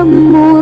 梦。